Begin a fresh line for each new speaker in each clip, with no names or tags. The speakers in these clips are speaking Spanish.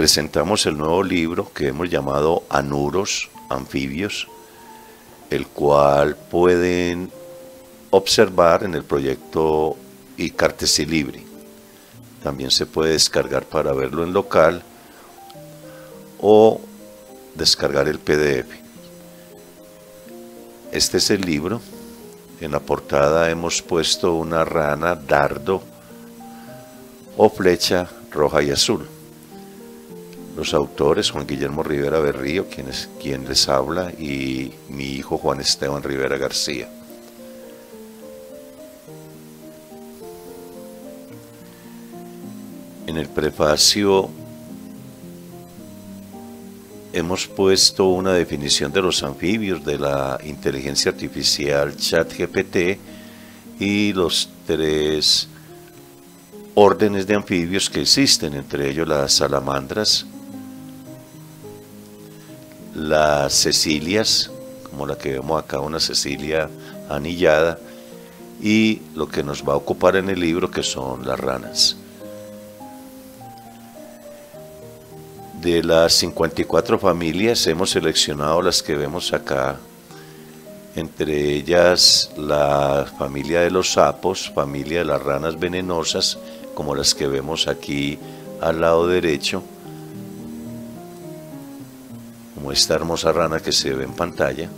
presentamos el nuevo libro que hemos llamado Anuros Anfibios, el cual pueden observar en el proyecto iCartesi Libri. También se puede descargar para verlo en local o descargar el PDF. Este es el libro. En la portada hemos puesto una rana, dardo o flecha roja y azul. Los autores, Juan Guillermo Rivera Berrío, quien, es, quien les habla, y mi hijo Juan Esteban Rivera García. En el prefacio hemos puesto una definición de los anfibios de la inteligencia artificial ChatGPT y los tres órdenes de anfibios que existen, entre ellos las salamandras, las cecilias, como la que vemos acá, una cecilia anillada, y lo que nos va a ocupar en el libro que son las ranas. De las 54 familias hemos seleccionado las que vemos acá, entre ellas la familia de los sapos, familia de las ranas venenosas, como las que vemos aquí al lado derecho, esta hermosa rana que se ve en pantalla.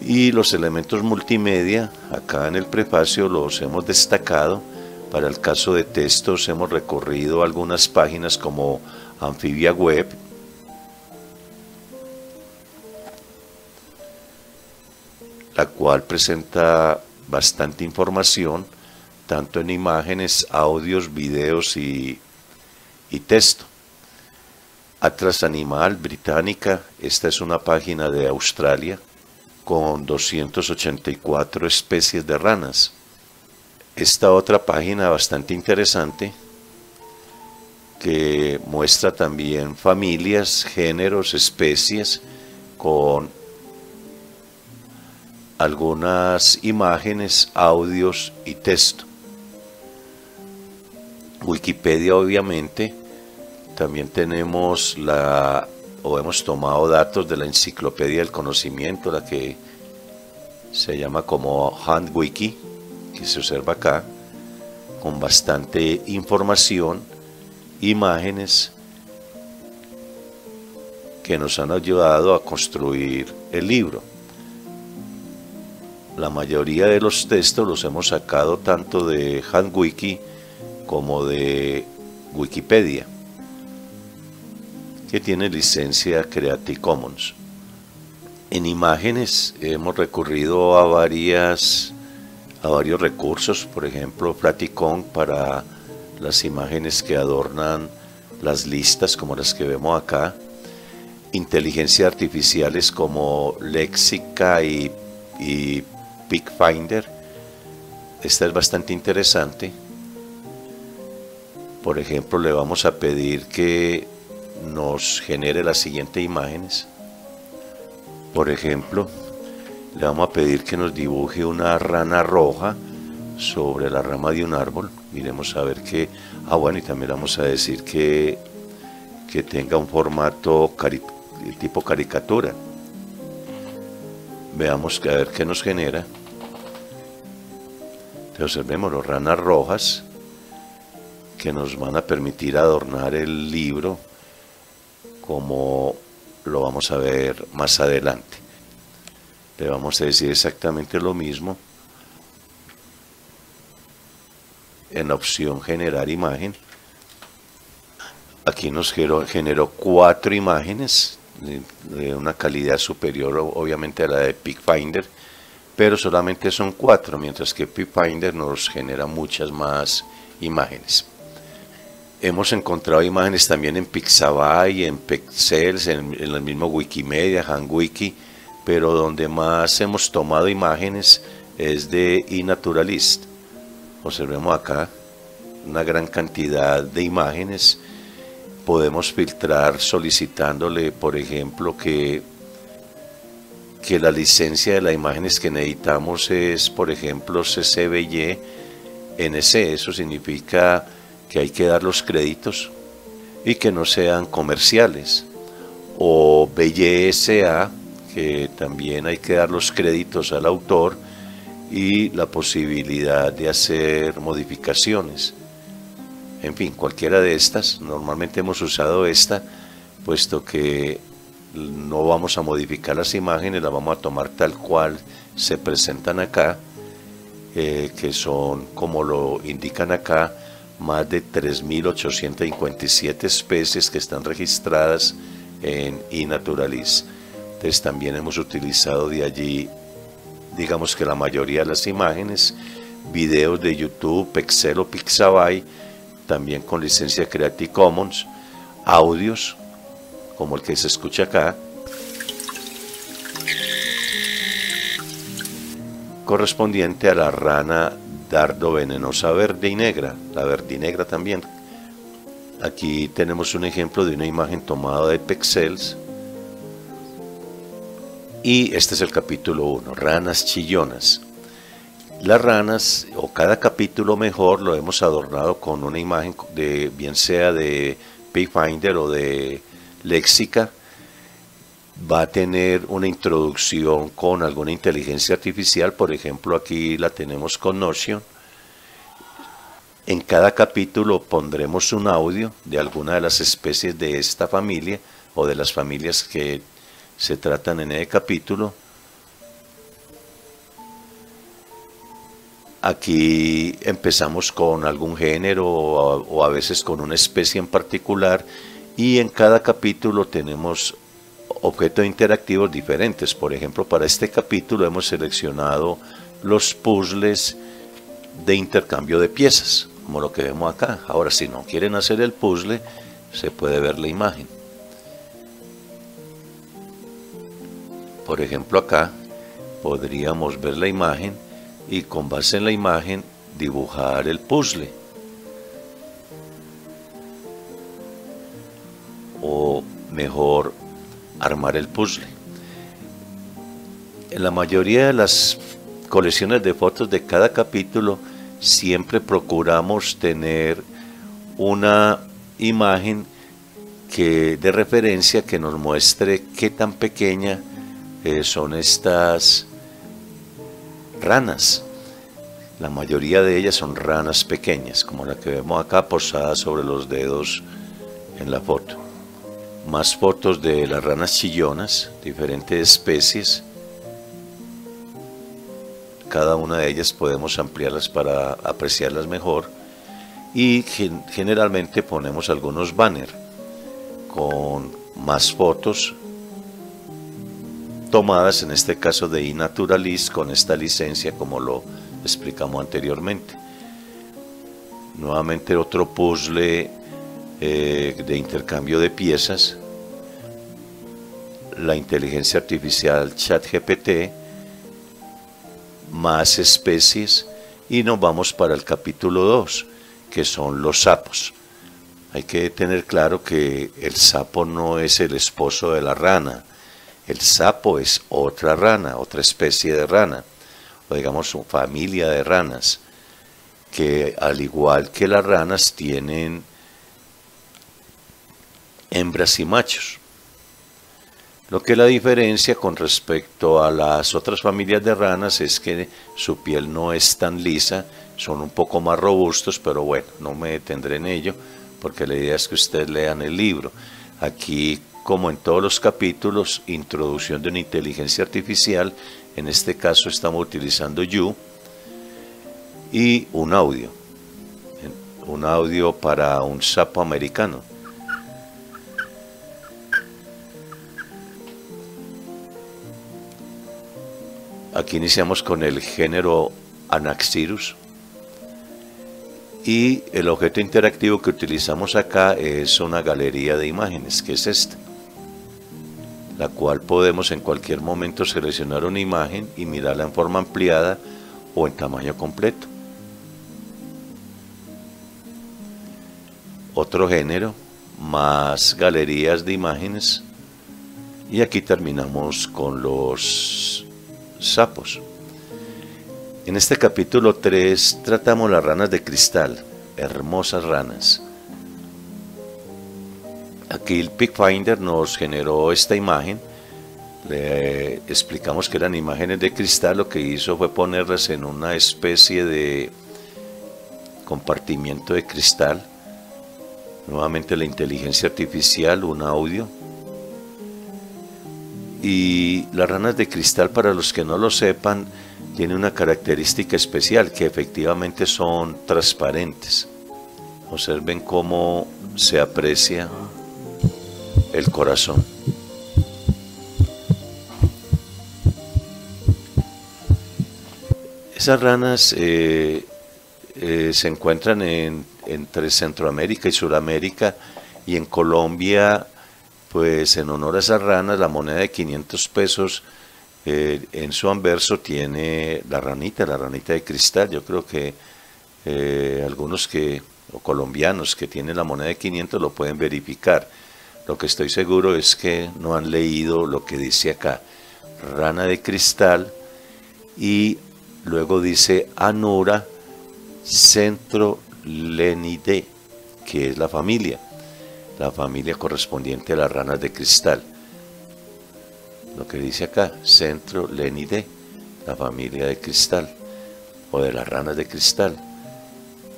Y los elementos multimedia, acá en el prefacio los hemos destacado para el caso de textos hemos recorrido algunas páginas como Amphibia Web, la cual presenta bastante información, tanto en imágenes, audios, videos y texto. Atlas Animal Británica, esta es una página de Australia con 284 especies de ranas esta otra página bastante interesante que muestra también familias, géneros, especies con algunas imágenes, audios y texto. Wikipedia obviamente, también tenemos la o hemos tomado datos de la enciclopedia del conocimiento, la que se llama como HandWiki que se observa acá, con bastante información, imágenes que nos han ayudado a construir el libro. La mayoría de los textos los hemos sacado tanto de HandWiki como de Wikipedia, que tiene licencia Creative Commons. En imágenes hemos recurrido a varias a varios recursos, por ejemplo, Platicon para las imágenes que adornan las listas como las que vemos acá, inteligencia artificiales como Lexica y, y PickFinder. Esta es bastante interesante. Por ejemplo, le vamos a pedir que nos genere las siguientes imágenes. Por ejemplo, le vamos a pedir que nos dibuje una rana roja sobre la rama de un árbol. Miremos a ver qué... Ah, bueno, y también vamos a decir que, que tenga un formato tipo caricatura. Veamos a ver qué nos genera. Entonces observemos las ranas rojas que nos van a permitir adornar el libro como lo vamos a ver más adelante. Le vamos a decir exactamente lo mismo en la opción generar imagen. Aquí nos generó, cuatro imágenes de, una calidad superior obviamente a la de PickFinder pero solamente son cuatro mientras que PickFinder nos genera muchas más imágenes hemos encontrado imágenes también en Pixabay, en Pexels, en, el mismo Wikimedia, HandWiki pero donde más hemos tomado imágenes es de iNaturalist. Observemos acá una gran cantidad de imágenes. Podemos filtrar solicitándole, por ejemplo, que, que la licencia de las imágenes que necesitamos es, por ejemplo, CC BY NC. Eso significa que hay que dar los créditos y que no sean comerciales. O BYSA, que también hay que dar los créditos al autor y la posibilidad de hacer modificaciones. En fin, cualquiera de estas, normalmente hemos usado esta, puesto que no vamos a modificar las imágenes, las vamos a tomar tal cual se presentan acá, eh, que son, como lo indican acá, más de 3.857 especies que están registradas en iNaturalis. Entonces también hemos utilizado de allí, digamos que la mayoría de las imágenes, videos de YouTube, Excel o Pixabay, también con licencia Creative Commons, audios, como el que se escucha acá, correspondiente a la rana dardo venenosa verde y negra, la verde y negra también. Aquí tenemos un ejemplo de una imagen tomada de Pexels. Y este es el capítulo 1, ranas chillonas. Las ranas, o cada capítulo mejor, lo hemos adornado con una imagen de, bien sea de Pathfinder o de Léxica, va a tener una introducción con alguna inteligencia artificial, por ejemplo aquí la tenemos con Notion. En cada capítulo pondremos un audio de alguna de las especies de esta familia o de las familias que se tratan en el capítulo. Aquí empezamos con algún género o a veces con una especie en particular y en cada capítulo tenemos objetos interactivos diferentes. Por ejemplo, para este capítulo hemos seleccionado los puzzles de intercambio de piezas, como lo que vemos acá. Ahora, si no quieren hacer el puzzle, se puede ver la imagen. Por ejemplo, acá podríamos ver la imagen y con base en la imagen dibujar el puzzle. O mejor armar el puzzle. En la mayoría de las colecciones de fotos de cada capítulo siempre procuramos tener una imagen que de referencia que nos muestre qué tan pequeña eh, son estas ranas. La mayoría de ellas son ranas pequeñas, como la que vemos acá posada sobre los dedos en la foto más fotos de las ranas chillonas, diferentes especies. Cada una de ellas podemos ampliarlas para apreciarlas mejor y generalmente ponemos algunos banners con más fotos tomadas en este caso de iNaturalist con esta licencia como lo explicamos anteriormente. Nuevamente otro puzzle eh, de intercambio de piezas, la inteligencia artificial ChatGPT, más especies y nos vamos para el capítulo 2, que son los sapos. Hay que tener claro que el sapo no es el esposo de la rana, el sapo es otra rana, otra especie de rana, o digamos una familia de ranas, que al igual que las ranas tienen hembras y machos. Lo que la diferencia con respecto a las otras familias de ranas es que su piel no es tan lisa, son un poco más robustos, pero bueno, no me detendré en ello porque la idea es que ustedes lean el libro. Aquí, como en todos los capítulos, introducción de una inteligencia artificial, en este caso estamos utilizando You, y un audio, un audio para un sapo americano. Aquí iniciamos con el género Anaxirus y el objeto interactivo que utilizamos acá es una galería de imágenes, que es esta, la cual podemos en cualquier momento seleccionar una imagen y mirarla en forma ampliada o en tamaño completo. Otro género, más galerías de imágenes. Y aquí terminamos con los sapos. En este capítulo 3 tratamos las ranas de cristal, hermosas ranas. aquí el Pickfinder nos generó esta imagen. Le explicamos que eran imágenes de cristal. Lo que hizo fue ponerlas en una especie de compartimiento de cristal. Nuevamente la inteligencia artificial, un audio. Y las ranas de cristal, para los que no lo sepan, tiene una característica especial, que efectivamente son transparentes. Observen cómo se aprecia el corazón. Esas ranas eh, eh, se encuentran en, entre Centroamérica y Sudamérica y en Colombia, pues en honor a esas ranas, la moneda de 500 pesos eh, en su anverso tiene la ranita, la ranita de cristal. Yo creo que algunos que, o colombianos que tienen la moneda de 500 lo pueden verificar. Lo que estoy seguro es que no han leído lo que dice acá, rana de cristal, y luego dice Anura Centro Lenide, que es la familia, la familia correspondiente a las ranas de cristal. Lo que dice acá, Centro Lenide, la familia de cristal, o de las ranas de cristal.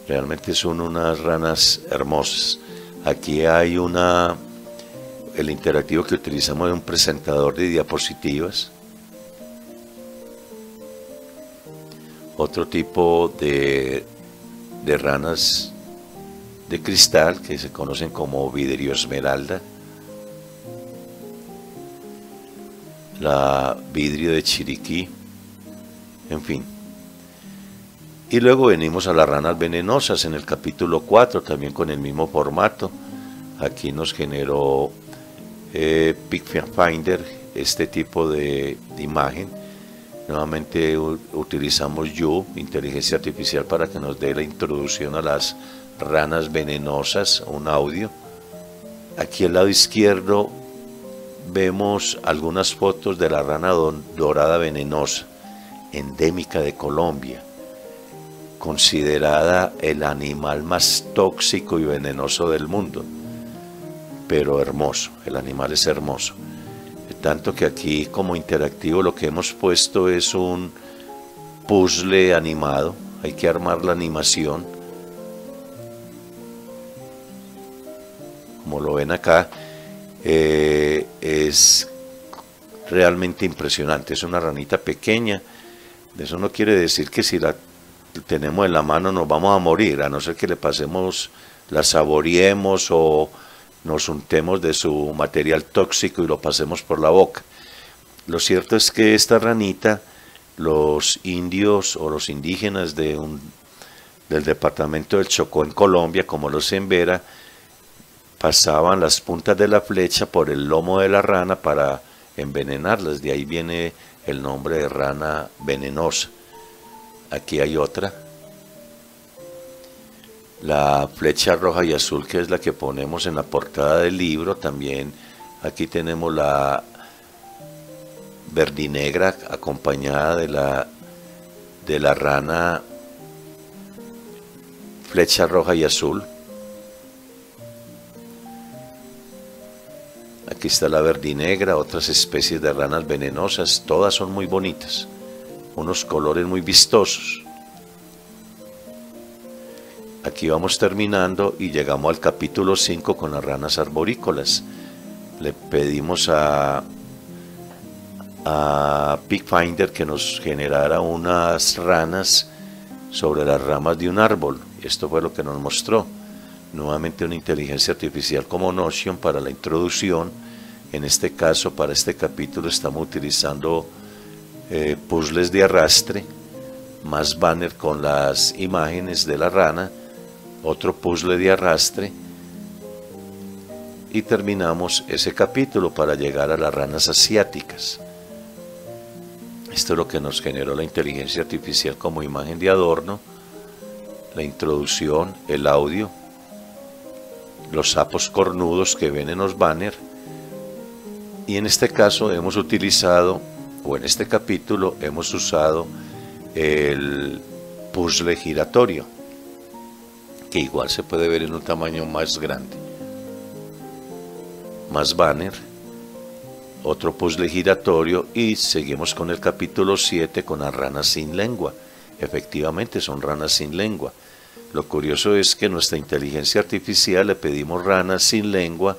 Realmente son unas ranas hermosas. Aquí hay una el interactivo que utilizamos es un presentador de diapositivas. Otro tipo de, de ranas de cristal que se conocen como vidrio esmeralda. La vidrio de Chiriquí. En fin. Y luego venimos a las ranas venenosas en el capítulo 4, también con el mismo formato. Aquí nos generó eh, Finder este tipo de, imagen. Nuevamente utilizamos You, inteligencia artificial, para que nos dé la introducción a las ranas venenosas, un audio. Aquí al lado izquierdo vemos algunas fotos de la rana dorada venenosa, endémica de Colombia, considerada el animal más tóxico y venenoso del mundo pero hermoso, el animal es hermoso. Tanto que aquí como interactivo lo que hemos puesto es un puzzle animado, hay que armar la animación. Como lo ven acá, eh, es realmente impresionante, es una ranita pequeña, eso no quiere decir que si la tenemos en la mano nos vamos a morir, a no ser que le pasemos, la saboreemos o nos untemos de su material tóxico y lo pasemos por la boca. Lo cierto es que esta ranita, los indios o los indígenas de un, del departamento del Chocó en Colombia, como los Embera, pasaban las puntas de la flecha por el lomo de la rana para envenenarlas. De ahí viene el nombre de rana venenosa. Aquí hay otra la flecha roja y azul que es la que ponemos en la portada del libro, también aquí tenemos la verdinegra acompañada de la, de la rana flecha roja y azul. Aquí está la verdinegra, otras especies de ranas venenosas, todas son muy bonitas, unos colores muy vistosos. Aquí vamos terminando y llegamos al capítulo 5 con las ranas arborícolas. Le pedimos a, a Pickfinder que nos generara unas ranas sobre las ramas de un árbol. Esto fue lo que nos mostró. Nuevamente una inteligencia artificial como Notion para la introducción. En este caso, para este capítulo, estamos utilizando eh, puzzles de arrastre, más banner con las imágenes de la rana otro puzzle de arrastre y terminamos ese capítulo para llegar a las ranas asiáticas. Esto es lo que nos generó la inteligencia artificial como imagen de adorno, la introducción, el audio, los sapos cornudos que ven en los banners y en este caso hemos utilizado, o en este capítulo hemos usado el puzzle giratorio que igual se puede ver en un tamaño más grande. más banner, otro puzzle giratorio y seguimos con el capítulo 7 con las ranas sin lengua. Efectivamente son ranas sin lengua. Lo curioso es que nuestra inteligencia artificial le pedimos ranas sin lengua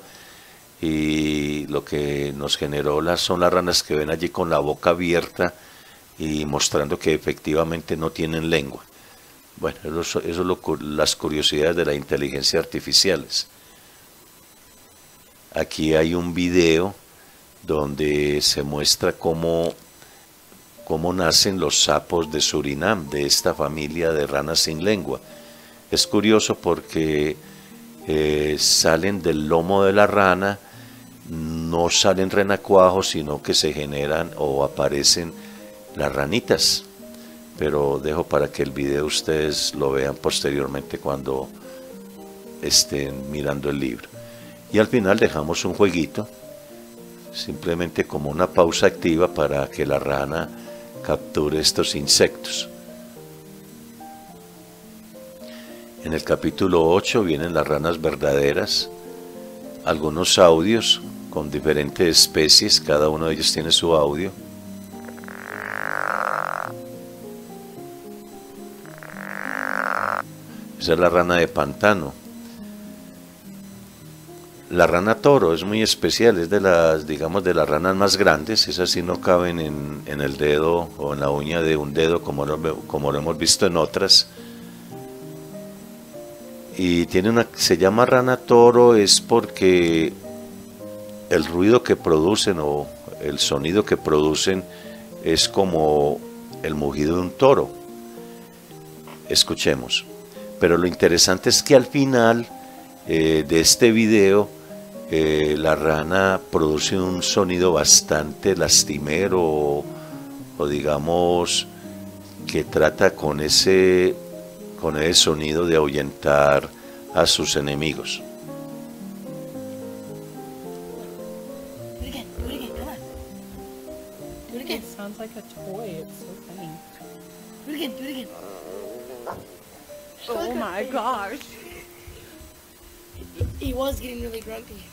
y lo que nos generó son las ranas que ven allí con la boca abierta y mostrando que efectivamente no tienen lengua. Bueno, eso, es las curiosidades de la inteligencia artificiales. Aquí hay un video donde se muestra cómo, cómo nacen los sapos de Surinam, de esta familia de ranas sin lengua. Es curioso porque eh, salen del lomo de la rana, no salen renacuajos, sino que se generan o aparecen las ranitas. Pero dejo para que el video ustedes lo vean posteriormente cuando estén mirando el libro. Y al final dejamos un jueguito, simplemente como una pausa activa para que la rana capture estos insectos. En el capítulo 8 vienen las ranas verdaderas, algunos audios con diferentes especies, cada uno de ellos tiene su audio. Esa es la rana de pantano. La rana toro es muy especial, es de las, digamos, de las ranas más grandes. Esas sí no caben en, el dedo o en la uña de un dedo como como lo hemos visto en otras y tiene una se llama rana toro es porque el ruido que producen o el sonido que producen es como el mugido de un toro. Escuchemos. Pero lo interesante es que al final eh, de este video eh, la rana produce un sonido bastante lastimero o digamos que trata con ese con el sonido de ahuyentar a sus enemigos.
Oh my gosh.
He was getting really grumpy.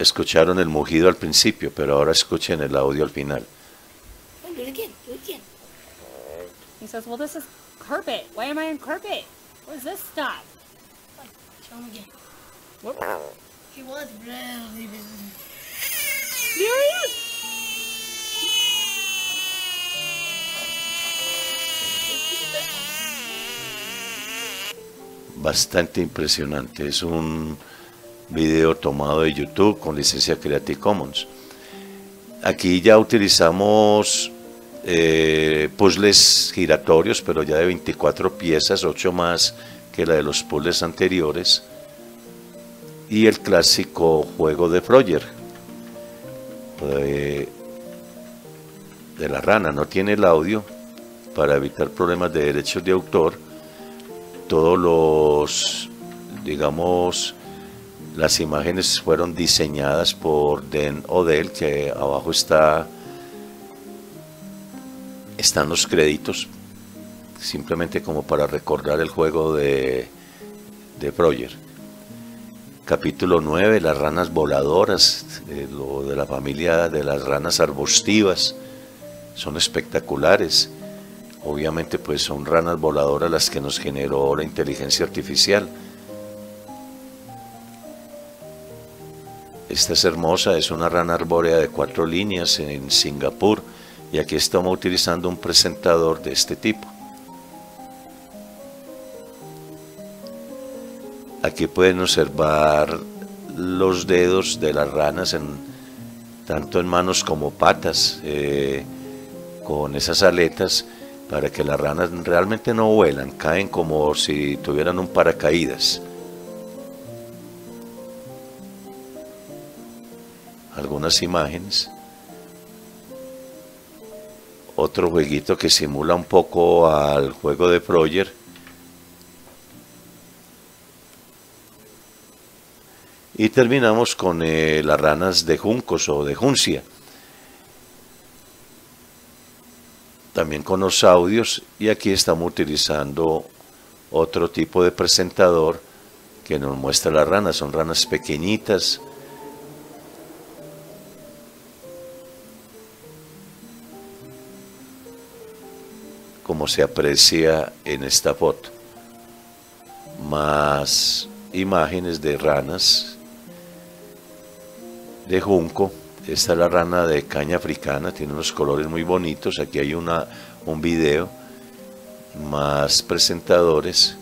Escucharon el mugido al principio, pero ahora escuchen el audio al final.
Do it again. Do it again.
He says, well, this is carpet. Why am I in carpet? What is this stuff?
Show him again.
Whoop.
He was really busy.
There he is.
Bastante impresionante. Es un video tomado de YouTube con licencia Creative Commons. Aquí ya utilizamos eh, puzzles giratorios, pero ya de 24 piezas, 8 más que la de los puzzles anteriores. Y el clásico juego de Froger, de, de la rana, no tiene el audio para evitar problemas de derechos de autor. Todos los, digamos, las imágenes fueron diseñadas por Den Odell, que abajo está están los créditos, simplemente como para recordar el juego de, de Proyer. Capítulo 9, las ranas voladoras, de, lo de la familia de las ranas arbustivas, son espectaculares. Obviamente pues son ranas voladoras las que nos generó la inteligencia artificial. Esta es hermosa, es una rana arbórea de cuatro líneas en Singapur y aquí estamos utilizando un presentador de este tipo. Aquí pueden observar los dedos de las ranas en, tanto en manos como patas eh, con esas aletas para que las ranas realmente no vuelan, caen como si tuvieran un paracaídas. Algunas imágenes otro jueguito que simula un poco al juego de Proyer. Y terminamos con eh, las ranas de juncos o de juncia. También con los audios y aquí estamos utilizando otro tipo de presentador que nos muestra las ranas. Son ranas pequeñitas como se aprecia en esta foto. Más imágenes de ranas de junco. Esta es la rana de caña africana, tiene unos colores muy bonitos. Aquí hay una, un video más presentadores.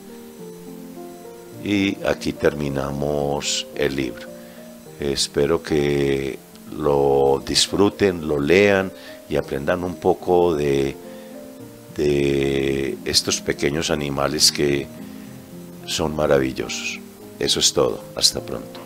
Y aquí terminamos el libro. Espero que lo disfruten, lo lean y aprendan un poco de, de estos pequeños animales que son maravillosos. Eso es todo. Hasta pronto.